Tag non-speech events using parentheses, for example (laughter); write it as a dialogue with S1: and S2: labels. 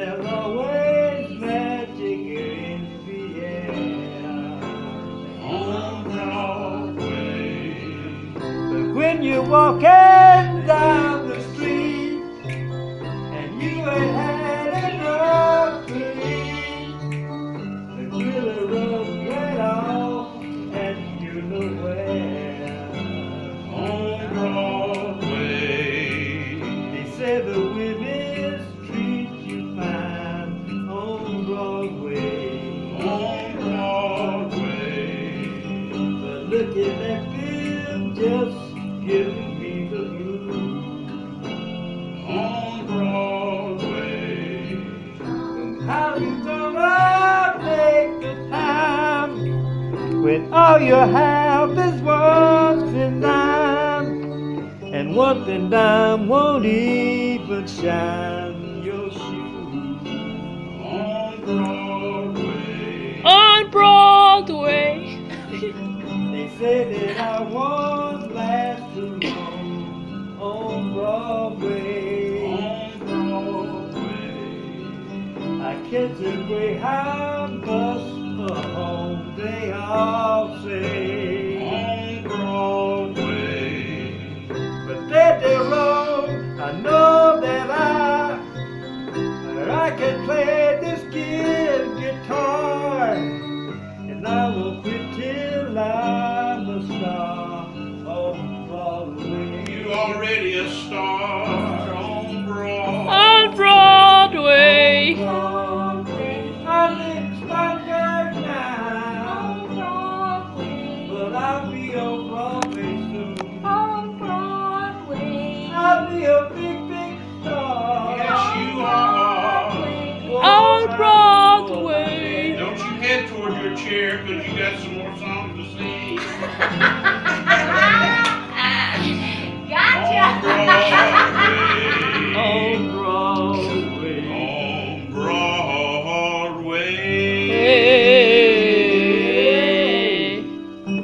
S1: there's magic in the air.
S2: On Broadway.
S1: But when you're walking down the street and you ain't had enough to eat, the really rubs right off and you're nowhere.
S2: On Broadway.
S1: They say the just giving me the blues.
S2: On Broadway.
S1: How you gonna make the time when all you have is thin dime and one thin dime won't even shine your shoes?
S2: On Broadway.
S1: Say that I won't last too long on Broadway.
S2: On Broadway.
S1: I catch a Greyhound bus
S2: already a star on Broadway.
S3: On Broadway.
S1: Broadway. I live stronger. But I'll be on Broadway soon. I'll be a big, big star.
S2: Yes, you are.
S3: On Broadway.
S2: Don't you head toward your chair because you got some more songs to sing. (laughs) Amen.